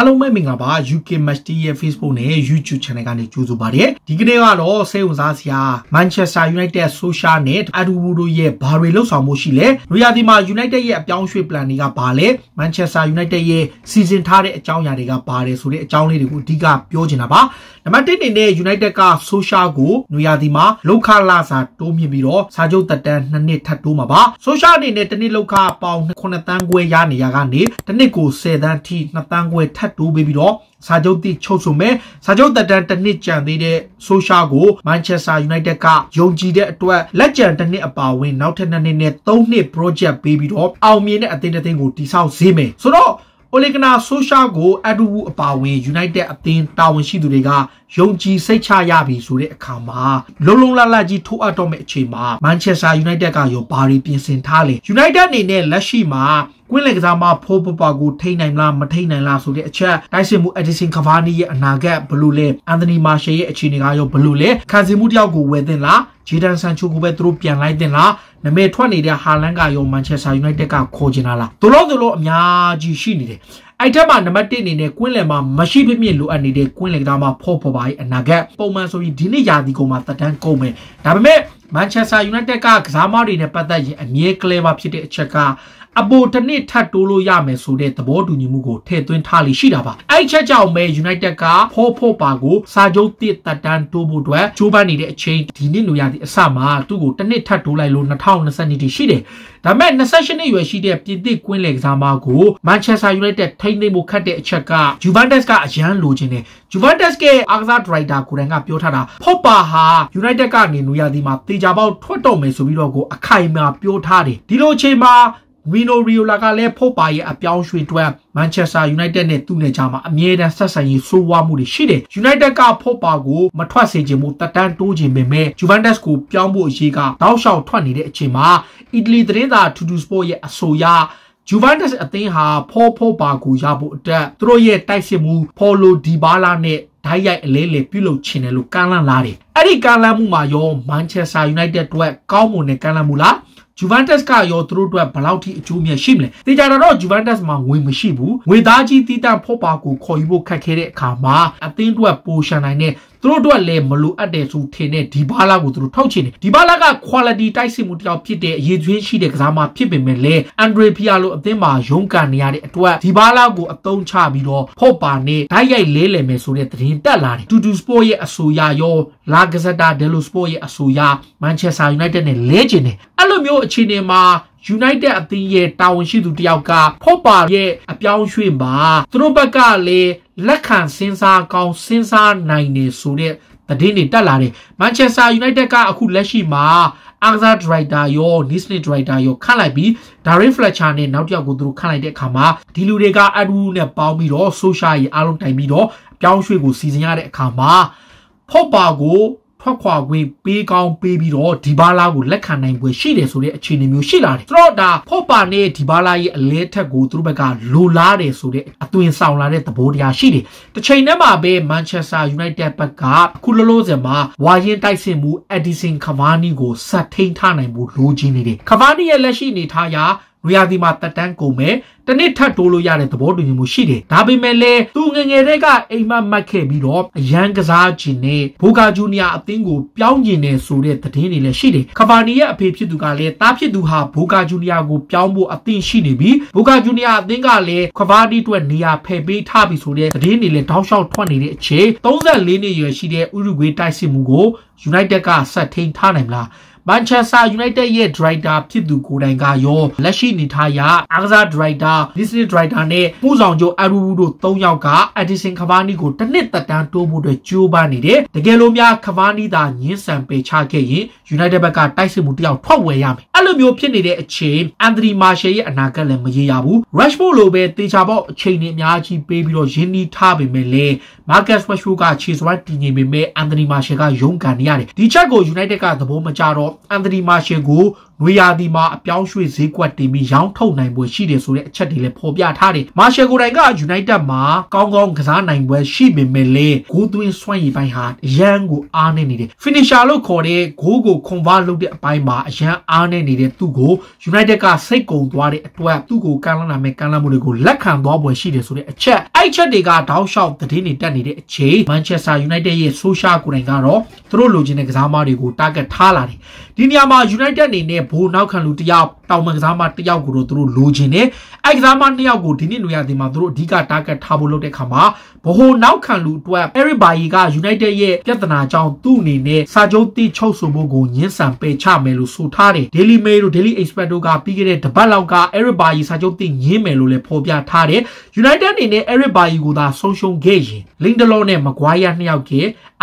အားလုံးပဲမင်္ဂလာပါ UK Match Day ရဲ့ Facebook နဲ့ YouTube Channel ကနေကြိုဆိုပါရစေဒီကနေ့ကတော့စိတ်ဝင်စားစရာ Manchester United Social နဲ့ Adubu တို့ရဲ့ဘာတွေလှုပ်ဆောင်မှုရှိလဲလူရဒီမှာ United ရဲ့အပြောင်းရွှေ့ plan တွေကဘာလဲ Manchester United ရဲ့စီစဉ်ထားတဲ့အကြောင်းအရာတွေကဘာလဲဆိုတဲ့အကြောင်းလေးတွေကိုအဓိကပြောချင်တာပါနံပါတ်1အနေနဲ့ United က Social ကိုလူရဒီမှာလောက်ခလာစာတိုးမြင့်ပြီးတော့စာချုပ်တက်တန်း2နှစ်ထပ်တိုးမှာပါ Social အနေနဲ့တနည်းလောက်ခပေါင်9တန်းခွဲရနေရကနေတနစ်ကို10တန်းထိ2တန်းခွဲထပ်တိုးပေးပြီးတော့စာချုပ်တိချုပ်ဆိုမယ်စာချုပ်တက်တန်းတစ်နှစ်ကြံသေးတဲ့ဆိုရှာကိုမန်ချက်စတာယူနိုက်တက်ကယုံကြည်တဲ့အတွက်လက်ကျန်တစ်နှစ်အပါဝင်နောက်ထပ်နှစ်နှစ်နဲ့သုံးနှစ် project ပေးပြီးတော့အောင်မြင်တဲ့အသင်းတစ်သင်းကိုတိစောက်စေမယ်ဆိုတော့ အိုလီဂနာဆိုရှာကိုအဒူဘူးအပါဝင် United အသင်းတာဝန်ရှိသူတွေကယုံကြည်စိတ်ချရပြီဆိုတဲ့အခါမှာလုံလုံလလကြီးထိုးအပ်တော့မယ့်အချိန်မှာ Manchester United ကရောဘာတွေပြင်ဆင်ထားလဲ United အနေနဲ့လက်ရှိမှာကွင်းလယ်ကစားမဖိုးပပကိုထိနိုင်လားမထိနိုင်လားဆိုတဲ့အချက်တိုက်စစ်မှု Edison Cavani ရဲ့အနာဂတ်ဘလို့လဲအန်သိုနီမာရှယ်ရဲ့အခြေအနေကရောဘလို့လဲခံစီမှုတယောက်ကိုဝယ်သင့်လား ဂျေဒန်ဆန်ချိုကိုပဲသူတို့ပြန်လိုက်သင့်လားနမဲထွက်နေတဲ့ဟာလန်ကရောမန်ချက်စတာယူနိုက်တက်ကခေါ်ချင်တာလားတို့လို့တို့လို့အများကြီးရှိနေတယ်အဲ့ထက်မှာနံပါတ်1အနေနဲ့ကွင်းလယ်မှာမရှိဖြစ်ဖြစ်လိုအပ်နေတဲ့ကွင်းလယ်ကသားမှာဖော့ဖော်ပါရဲ့အနာဂတ်ပုံမှန်ဆိုရင်ဒီနေ့ရာသီကုန်မှာတက်တန်းကုန်မယ်ဒါပေမဲ့မန်ချက်စတာယူနိုက်တက်ကကစားမတွေနဲ့ပတ်သက်ရင်အမြဲကလဲပါဖြစ်တဲ့အချက်က အပိုတစ်နှစ်ထပ်တိုးလို့ရမယ်ဆိုတဲ့သဘောတူညီမှုကိုထည့်သွင်းထားလိရှိတာပါအဲ့ချက်ကြောင့်ပဲ United ကဖော့ဖော့ပါကိုစာချုပ်တစ်တက်တန်းတိုးဖို့အတွက်ကြိုးပမ်းနေတဲ့အချိန်ဒီနှစ်လိုရသည့်အစမှာသူ့ကိုတစ်နှစ်ထပ်တိုးလိုက်လို့2020တိရှိတယ်ဒါပေမဲ့28နှစ်ရွယ်ရှိတဲ့ပြည်သစ်ကွင်းလယ်ကစားမကို Manchester United ထိန်းသိမ်းဖို့ခတ်တဲ့အချက်က Juventus ကအရန်လိုချင်တယ် Juventus ကအားကစားဒရိုက်တာကိုယ်တိုင်ကပြောထားတာဖော့ပါဟာ United ကနေနူရသည်မှာတေချာပေါက်ထွက်တော့မယ်ဆိုပြီးတော့ကိုအခိုင်အမာပြောထားတယ်ဒီလိုအချိန်မှာ မီနိုရီယိုလာကလည်းဖို့ပါရဲ့အပြောင်းရွှေ့အတွက်မန်ချက်စတာယူနိုက်တက်နဲ့သူ့နယ်ကြားမှာအမြဲတမ်းဆက်ဆံရေးဆိုးဝါးမှုတွေရှိတယ်ယူနိုက်တက်ကဖို့ပါကိုမထွက်စေချင်မှုတက်တန်းတိုးချင်ပေမဲ့ဂျူဗန်တက်စ်ကိုပြောင်းဖို့အရေးကတောက်လျှောက်ထွက်နေတဲ့အချိန်မှာအီတလီသတင်းစာထူထူစပို့ရဲ့အဆိုအရဂျူဗန်တက်စ်အသင်းဟာဖောဖောပါကိုရဖို့အတွက်သူတို့ရဲ့တိုက်စစ်မှုဖော်လိုဒီဘာလာနဲ့ဓာတ်ရိုက်အလဲလဲပြုလုပ်ချင်တယ်လို့ကမ်းလှမ်းလာတယ်အဲ့ဒီကမ်းလှမ်းမှုမှာရောမန်ချက်စတာယူနိုက်တက်အတွက်ကောင်းမွန်တဲ့ကမ်းလှမ်းမှုလား ဂျူဗန်တက်စ်ကရောသူတို့အတွက်ဘယ်လောက်ထိအကျိုးမြတ်ရှိမလဲ။တေချာတော့ဂျူဗန်တက်စ်မှာငွေမရှိဘူး။ငွေသားကြီးတီးတန့်ဖို့ပါကိုခေါ်ယူဖို့ခက်ခဲတဲ့အခါမှာအသင်းအတွက်ပိုရှန်နိုင်တဲ့ သူတို့အတွက်လည်းမလိုအပ်တဲ့ဆိုထင်တဲ့ဒီဘာလာကိုသူတို့ထောက်ချင်တယ်ဒီဘာလာက quality တိုက်စစ်မှုတယောက်ဖြစ်တဲ့အရေးသွင်းရှိတဲ့ကစားမဖြစ်ပေမဲ့လည်းအန်ဒရီဖီယာလိုအသင်းမှာရုန်းကန်နေရတဲ့အတွက်ဒီဘာလာကိုအသုံးချပြီးတော့ဖော့ပါနဲ့ဓာတ်ရိုက်လဲလှယ်မယ်ဆိုတဲ့သတင်းတက်လာတယ်တူတူစပို့ရဲ့အဆိုအရရောလာဂဇက်တာဒယ်လိုစပို့ရဲ့အဆိုအရမန်ချက်စတာယူနိုက်တက်နဲ့လဲကျင်တယ်အဲ့လိုမျိုးအခြေအနေမှာ United အသင်းရဲ့တာဝန်ရှိသူတယောက်ကဖော့ပါရဲ့အပြောင်းရွှေ့မှာသူတို့ဘက်ကလည်းလက်ခံစဉ်းစားကောင်းစဉ်းစားနိုင်နေဆိုတဲ့သတင်းတွေတက်လာတယ်။ Manchester United ကအခုလက်ရှိမှာအာဇာဒရိုက်တာရော Disney ဒရိုက်တာရောခန့်လိုက်ပြီး Darren Fletcher နဲ့နောက်တစ်ယောက်ကိုသူတို့ခန့်လိုက်တဲ့အခါမှာဒီလူတွေကအဒူနဲ့ပေါင်းပြီးတော့ social ရေးအားလုံးတိုင်ပြီးတော့အပြောင်းရွှေ့ကိုစီစဉ်ရတဲ့အခါမှာဖော့ပါကို ထွက်ခွာခွင့်ပေးကောင်းပေးပြီးတော့ဒီဘာလာကိုလက်ခံနိုင်ပွဲရှိတယ်ဆိုတဲ့အခြေအနေမျိုးရှိလာတယ်။သူတို့ဒါဖော့ပါနဲ့ဒီဘာလာရဲ့အလဲထက်ကိုသူတို့ဘက်ကလိုလားတယ်ဆိုတဲ့အသွင်ဆောင်လာတဲ့သဘောတရားရှိတယ်။တစ်ချိန်တည်းမှာပဲ Manchester United ဘက်ကခုလောလောဆယ်မှာဝါရင်တိုက်စစ်မှု Edison Cavani ကိုဆက်ထိန်ထားနိုင်ဖို့လိုချင်နေတယ်။ Cavani ရဲ့လက်ရှိအနေထားရာ နွေရာသီမှာတက်တန်းကုန်မယ်တနစ်ထပ်တိုးလို့ရတဲ့သဘောတူညီမှုရှိတယ်ဒါပေမဲ့လည်းသူငငယ်တဲ့ကအိမ်မက်မှတ်ခဲ့ပြီးတော့အရန်ကစားခြင်းနဲ့ဘိုကာဂျူနီယာအသင်းကိုပြောင်းကျင်နေဆိုတဲ့သတင်းတွေလည်းရှိတယ်ခဘာနီရဲ့အဖေဖြစ်သူကလည်းတားဖြစ်သူဟာဘိုကာဂျူနီယာကိုပြောင်းဖို့အသင့်ရှိနေပြီးဘိုကာဂျူနီယာအသင်းကလည်းခဘာနီအတွက်နေရာဖယ်ပေးထားပြီဆိုတဲ့သတင်းတွေလည်းတောက်လျှောက်ထွက်နေတဲ့အချိန်34နှစ်ရွယ်ရှိတဲ့ဥရုဂွေးတိုက်စစ်မှုကို United ကဆက်ထိန်ထားနိုင်မလား မန်ချက်စတာယူနိုက်တက်ရဲ့ဒရိုက်တာဖြစ်သူကိုယ်တိုင်ကရောလက်ရှိနေထားရအားကစားဒရိုက်တာဘစ်နစ်ဒရိုက်တာနဲ့မှုဆောင်ချုပ်အရူရူတို့၃ယောက်ကအဒီဆင်ခဗာနီကိုတစ်နှစ်သက်တမ်းတိုးဖို့အတွက်ကြိုးပမ်းနေတယ်တကယ်လို့များခဗာနီသာညှင်းဆန်ပေချခဲ့ရင်ယူနိုက်တက်ဘက်ကတိုက်စစ်မှုတယောက်ထွက်ဝယ်ရမယ်အဲ့လိုမျိုးဖြစ်နေတဲ့အချိန်အန်သနီမာရှယ်ရဲ့အနာဂတ်လည်းမရေရဘူးရက်ရှ်ဖို့လိုပဲတေချာပေါက်အချိန်တွေအများကြီးပေးပြီးတော့ရင်းနှီးထားပေမဲ့လည်းမာကတ်ဝက်ရှ်ကခြေစွမ်းတည်ငြိမ်ပေမဲ့အန်သနီမာရှယ်ကရုန်းကန်နေရတယ်ဒီချက်ကိုယူနိုက်တက်ကသဘောမကျတော့အန်သနီမာရှယ်ကို နွေရာသီမှာအပြောင်းရွှေ့ဈေးကွက်တင်ပြီးရောင်းထုတ်နိုင်ပွဲရှိတယ်ဆိုတဲ့အချက်တွေလည်းဖော်ပြထားတယ်။မာရှယ်ကိုတိုင်က United မှာကောင်းကောင်းကစားနိုင်ပွဲရှိပေမဲ့လည်းဂိုးသွင်းစွန့်ရည်ပိုင်းဟာအရန်ကိုအားနေနေတယ်။ finisher လို့ခေါ်တဲ့ဂိုးကို convert လုပ်တဲ့အပိုင်းမှာအရန်အားနေနေနေတဲ့သူ့ကို United ကစိတ်ကုံသွားတဲ့အတွက်သူ့ကိုကမ်းလှမ်းလာမဲ့ကမ်းလှမ်းမှုတွေကိုလက်ခံသွားပွဲရှိတယ်ဆိုတဲ့အချက်အဲ့ချက်တွေကတောက်လျှောက်သတင်းတွေတက်နေတဲ့အချိန် Manchester United ရဲ့ social ကိုယ်တိုင်ကတော့သူတို့လိုချင်တဲ့ကစားသမားတွေကို target ထားလာတယ်ဒီနေရာမှာ United အနေနဲ့ဘိုးနောက်ခံလူတယောက် တောင်မကစားမတယောက်ကိုတော့သူတို့လိုချင်တယ်အဲ့ကစားမနှစ်ယောက်ကိုဒီနှစ်နွေရာသီမှာသူတို့အဓိက target ထားဖို့လုပ်တဲ့ခါမှာဘိုးနောက်ခံလူအတွက် Eric Bailly က United ရဲ့ပြဿနာကြောင့်သူ့အနေနဲ့စာချုပ်တိချုပ်ဆိုဖို့ကိုညှင်းဆန်ပယ်ချမယ်လို့ဆိုထားတယ် Daily Mail တို့ Daily Express တို့ကပြီးခဲ့တဲ့တပတ်လောက်က Eric Bailly စာချုပ်တိညင်းမယ်လို့လည်းဖော်ပြထားတယ် United အနေနဲ့ Eric Bailly ကိုသာဆုံးရှုံးခဲ့ရင် Lindelof နဲ့ Maguire နှစ်ယောက်က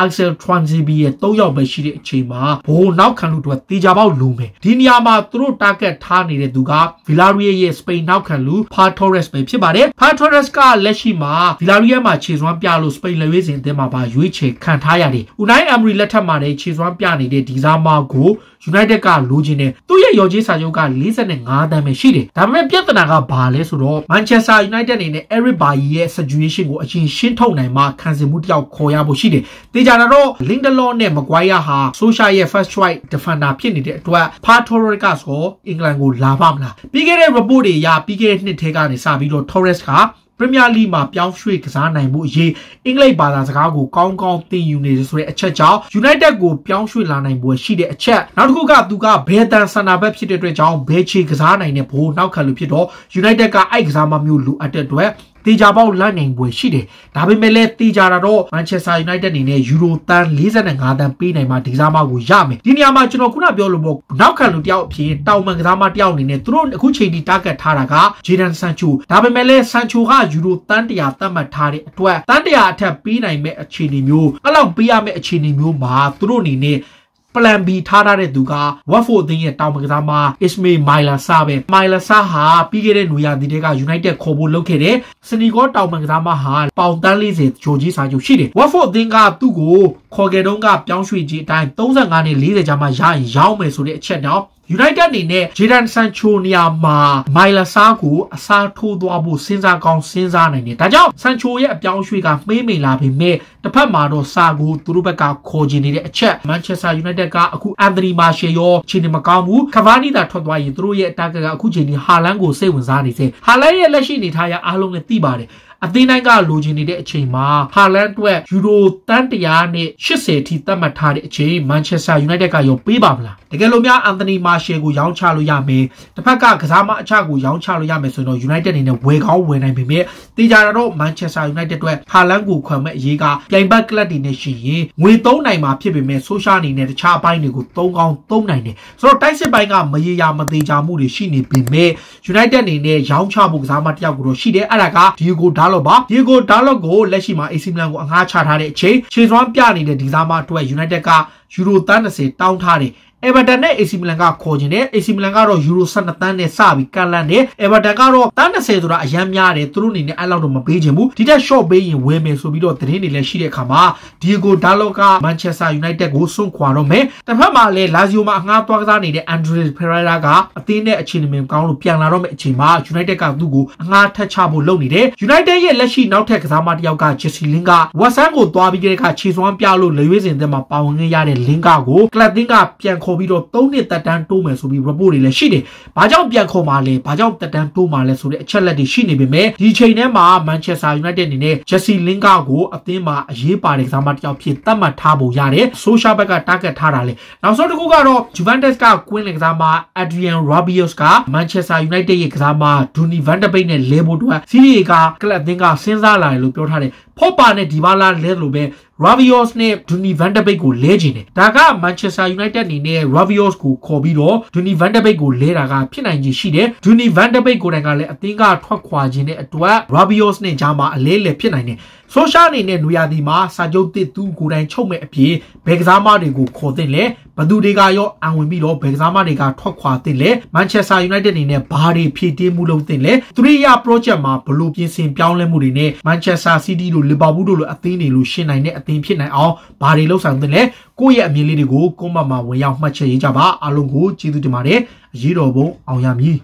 Axel Twanzebe ရဲ့၃ယောက်ပဲရှိတဲ့အချိန်မှာဘိုးနောက်ခံလူတွေတေချာပေါက်လုံမယ်ဒီနေရာမှာသူတို့ target ထားနေတဲ့သူက Villarreal ရဲ့ Spain နောက်ခံလူ Pau Torres ပဲဖြစ်ပါတယ် Pau Torres ကလက်ရှိမှာ Villarreal မှာခြေစွမ်းပြလို့ Spain လက်ရွေးစင်အသင်းမှာပါရွေးချယ်ခံထားရတယ် Unai Emery လက်ထက်မှာလည်းခြေစွမ်းပြနေတဲ့ဒီစားမကို United ကလိုချင်တယ်သူ့ရဲ့ရော်ကြီးစာချုပ်က45တန်းပဲရှိတယ်ဒါပေမဲ့ပြဿနာကဘာလဲဆိုတော့ Manchester United အနေနဲ့ Eric Bailly ရဲ့ situation ကိုအရင်ရှင်းထုတ်နိုင်မှခံစင်မှုတယောက်ခေါ်ရဖို့ရှိတယ်တေချာတော့ Lindelof နဲ့ Maguire ဟာ Social ရဲ့ first choice defender ဖြစ်နေတဲ့အတွက် Pau Torres ကဆိုအင်္ဂလန်ကိုလာပါမလားပြီးခဲ့တဲ့ report တွေအရပြီးခဲ့တဲ့နှစ်ထဲကနေစပြီးတော့ Torres က ပရီးမီးယားလိမှာပြောင်းရွှေ့ကစားနိုင်မှုအရေးအင်္ဂလိပ်ဘာသာစကားကိုကောင်းကောင်းသင်ယူနေတယ်ဆိုတဲ့အချက်ကြောင့် United ကိုပြောင်းရွှေ့လာနိုင်ပွဲရှိတဲ့အချက်နောက်တစ်ခုကသူကဘယ်တန်ဆန္ဒဘက်ဖြစ်တဲ့အတွက်ကြောင့်ဘယ်ချေကစားနိုင်တဲ့ဘိုးနောက်ခံလို့ဖြစ်တော့ United ကအဲ့ကစားမမျိုးလိုအပ်တဲ့အတွက် တေချာပေါက်လန့်နိုင်ပွဲရှိတယ်ဒါပေမဲ့လည်းတေချာတာတော့ Manchester United အနေနဲ့ယူရိုတန်45တန်ပေးနိုင်မှဒီကစားမကိုရမယ်ဒီနေရာမှာကျွန်တော်ခုနပြောလို့ပေါ့နောက်ခံလူတယောက်အဖြစ်တောင်မန်ကစားမတယောက်အနေနဲ့သူတို့အခုချိန်ထိ target ထားတာက Jadon Sancho ဒါပေမဲ့လည်း Sancho ကယူရိုတန်100သတ်မှတ်ထားတဲ့အတွက်တန်100အထက်ပေးနိုင်မဲ့အခြေအနေမျိုးအဲ့လောက်ပေးရမဲ့အခြေအနေမျိုးမှာသူတို့အနေနဲ့ plan B ထားထားတဲ့သူက Watford အသင်းရဲ့တောင်ပကစားမ Ismail Mailasa ပဲ Mailasa ဟာပြီးခဲ့တဲ့နွေရာသီတည်းက United ခေါ်ဖို့လုပ်ခဲ့တယ်စနီကောတောင်ပကစားမဟာပေါင်တန်း40ဂျိုကြီးစာချုပ်ရှိတယ် Watford အသင်းကသူ့ကိုခေါ်ခဲ့တုန်းကပြောင်းရွှေ့ခြင်းအတိုင်း35နဲ့40ကြာမှရရင်ရောင်းမယ်ဆိုတဲ့အချက်တော့ United အနေနဲ့ Jadon Sancho နေရာမှာ Mailasa ကိုအစားထိုးသွားဖို့စဉ်းစားကောင်းစဉ်းစားနိုင်တယ်။ဒါကြောင့် Sancho ရဲ့အပြောင်းအရွှေ့ကမှေးမိန်လာပေမဲ့တစ်ဖက်မှာတော့စာကိုသူတို့ဘက်ကခေါ်ချင်နေတဲ့အချက် Manchester United ကအခု Anthony Martial ရောခြေနေမကောင်းဘူး Cavani သာထွက်သွားရင်သူတို့ရဲ့အတက်ကကအခုချိန်ဒီ Haaland ကိုစိတ်ဝင်စားနေစေ။ Haaland ရဲ့လက်ရှိအနေထားရအားလုံးလည်းသိပါတယ်။အသင်းတိုင်းကလိုချင်နေတဲ့အချိန်မှာဟာလန်အတွက်ယူရိုတန်100နဲ့80ထိသတ်မှတ်ထားတဲ့အချိန်မန်ချက်စတာယူနိုက်တက်ကရောပေးပါမလားတကယ်လို့များအန်တိုနီမာရှယ်ကိုရောင်းချလို့ရမယ်တစ်ဖက်ကကစားမအချကိုရောင်းချလို့ရမယ်ဆိုတော့ယူနိုက်တက်အနေနဲ့ဝယ်ကောင်းဝယ်နိုင်ပေမဲ့တေချာတော့မန်ချက်စတာယူနိုက်တက်အတွက်ဟာလန်ကိုခွန်မဲ့အရေးကပြိုင်ဘက်ကလပ်တွေနဲ့ရှိရင်ငွေသုံးနိုင်မှာဖြစ်ပေမဲ့ဆိုရှယ်အနေနဲ့တခြားအပိုင်းတွေကိုသုံးကောင်းသုံးနိုင်တယ်ဆိုတော့တိုက်စစ်ပိုင်းကမရေရာမသေးချာမှုတွေရှိနေပေမဲ့ယူနိုက်တက်အနေနဲ့ရောင်းချဖို့ကစားမတယောက်ကိုတော့ရှိတယ်အဲ့ဒါကဒီယိုကိုဒါလော့ပါဒီယိုကိုဒါလော့ကိုလက်ရှိမှာ AC Milan ကိုအငှားချထားတဲ့အချိန်ခြေစွမ်းပြနေတဲ့ဒီစားမအတွက် United ကယူရို30တောင်းထားတယ် အေဗာတန်နဲ့ AC မီလန်ကခေါ်ခြင်းတယ် AC မီလန်ကတော့ယူရို12တန်းနဲ့စပြီးကန်လန်တယ်အေဗာတန်ကတော့တန်း30ဆိုတာအရန်များတယ်သူတို့အနေနဲ့အဲ့လောက်တော့မပေးချင်ဘူးဒီတက် short ပေးရင်ဝယ်မယ်ဆိုပြီးတော့သတင်းတွေလည်းရှိတဲ့အခါမှာဒီဂိုဒါလော့ကမန်ချက်စတာယူနိုက်တက်ကိုစွန့်ခွာတော့မယ်တစ်ဖက်မှာလည်းလာဇီယိုမှာအငှားသွားကစားနေတဲ့အန်ဒရီဖယ်ရာကအသင်းနဲ့အခြေအနေမကောင်းလို့ပြန်လာတော့မယ့်အချိန်မှာယူနိုက်တက်ကသူ့ကိုအငှားထက်ချဖို့လုပ်နေတယ်ယူနိုက်တက်ရဲ့လက်ရှိနောက်ထပ်ကစားမတစ်ယောက်ကဂျက်စီလင်ကဝက်ဆန်ကိုသွားပြီးတဲ့အခါခြေစွမ်းပြလို့လေရွေးစင်တဲ့မှာပါဝင်ခဲ့ရတဲ့လင်ကာကိုကလပ်တင်းကပြန်ခေါ်ပြီးတော့၃နှစ်တက်တန်းတိုးမယ်ဆိုပြီး report တွေလည်းရှိတယ်။ဘာကြောင့်ပြန်ခေါ်မှာလဲ။ဘာကြောင့်တက်တန်းတိုးမှာလဲဆိုတဲ့အချက်လက်တွေရှိနေပေမဲ့ဒီချိန်ထဲမှာ Manchester United အနေနဲ့ Jesse Lingard ကိုအသင်းမှာအရေးပါတဲ့ကစားမတစ်ယောက်ဖြစ်သတ်မှတ်ထားပုံရတယ်။ Social ဘက်က target ထားတာလေ။နောက်ဆုံးတစ်ခုကတော့ Juventus က Queen လေကစားမ Adrian Rabiot က Manchester United ရဲ့ကစားမ Donny van de Beek နဲ့လဲဖို့အတွက်စီးရီကကလပ်အသင်းကစဉ်းစားလာတယ်လို့ပြောထားတယ်။ဖော့ပါနဲ့ဒီဘာလာလဲလို့ပဲ Rabios နဲ့ Donny van de Beek ကိုလဲကျင်တယ်ဒါက Manchester United အနေနဲ့ Rabios ကိုခေါ်ပြီးတော့ Donny van de Beek ကိုလဲတာကဖြစ်နိုင်ခြေရှိတယ် Donny van de Beek ကိုတိုင်ကလည်းအသင်းကထွက်ခွာခြင်းတဲ့အတွက် Rabios နဲ့ဂျာမာအလဲလဲဖြစ်နိုင်တယ်ဆိုရှာအနေနဲ့နွေရာသီမှာစာချုပ်တစ်သူကိုယ်တိုင်ချုပ်မဲ့အပြင်ဘယ်ကစားမတွေကိုခေါ်တဲ့လဲဘသူတွေကရောအံဝင်ပြီးတော့ဘယ်ကစားမတွေကထွက်ခွာတဲ့လဲမန်ချက်စတာယူနိုက်တက်အနေနဲ့ဘာတွေဖြည့်တင်းမှုလုပ်တဲ့လဲသူရိယာ project မှာဘလို့ပြင်ဆင်ပြောင်းလဲမှုတွေနဲ့မန်ချက်စတာစီးတီးတို့လီဗာပူးတို့လိုအသင်းတွေလိုရှင်းနိုင်တဲ့အသင်းဖြစ်နိုင်အောင်ဘာတွေလှုပ်ဆောင်တဲ့လဲကိုယ့်ရဲ့အမြင်လေးတွေကိုကွန်မမှာဝင်ရောက်မှတ်ချက်ရေးကြပါအားလုံးကိုကျေးဇူးတင်ပါတယ်အရေးတော်ပုံအောင်ရမည်